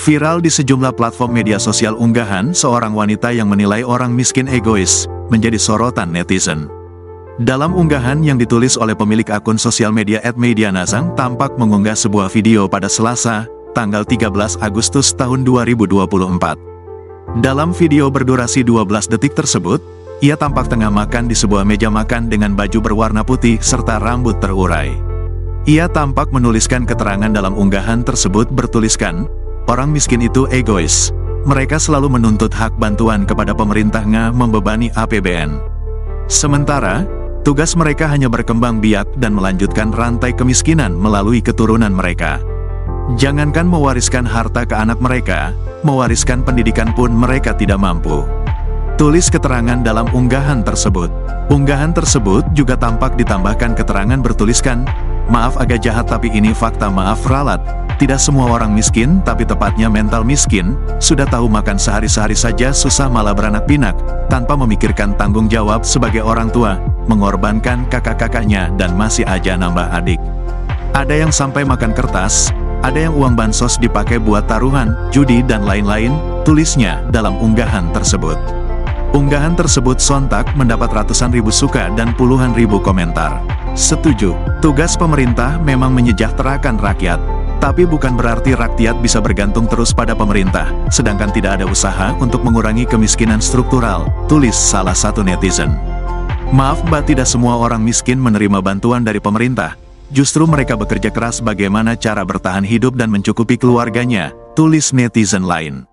Viral di sejumlah platform media sosial unggahan seorang wanita yang menilai orang miskin egois, menjadi sorotan netizen. Dalam unggahan yang ditulis oleh pemilik akun sosial media @medianazang tampak mengunggah sebuah video pada Selasa, tanggal 13 Agustus tahun 2024. Dalam video berdurasi 12 detik tersebut, ia tampak tengah makan di sebuah meja makan dengan baju berwarna putih serta rambut terurai. Ia tampak menuliskan keterangan dalam unggahan tersebut bertuliskan, Orang miskin itu egois. Mereka selalu menuntut hak bantuan kepada pemerintahnya membebani APBN. Sementara, tugas mereka hanya berkembang biak dan melanjutkan rantai kemiskinan melalui keturunan mereka. Jangankan mewariskan harta ke anak mereka, mewariskan pendidikan pun mereka tidak mampu. Tulis keterangan dalam unggahan tersebut. Unggahan tersebut juga tampak ditambahkan keterangan bertuliskan, Maaf agak jahat tapi ini fakta maaf ralat, tidak semua orang miskin, tapi tepatnya mental miskin, sudah tahu makan sehari-sehari saja susah malah beranak pinak, tanpa memikirkan tanggung jawab sebagai orang tua, mengorbankan kakak-kakaknya dan masih aja nambah adik. Ada yang sampai makan kertas, ada yang uang bansos dipakai buat taruhan, judi dan lain-lain, tulisnya dalam unggahan tersebut. Unggahan tersebut sontak mendapat ratusan ribu suka dan puluhan ribu komentar. Setuju, tugas pemerintah memang menyejahterakan rakyat, tapi bukan berarti rakyat bisa bergantung terus pada pemerintah, sedangkan tidak ada usaha untuk mengurangi kemiskinan struktural, tulis salah satu netizen. Maaf mbak tidak semua orang miskin menerima bantuan dari pemerintah, justru mereka bekerja keras bagaimana cara bertahan hidup dan mencukupi keluarganya, tulis netizen lain.